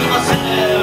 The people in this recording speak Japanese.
りません。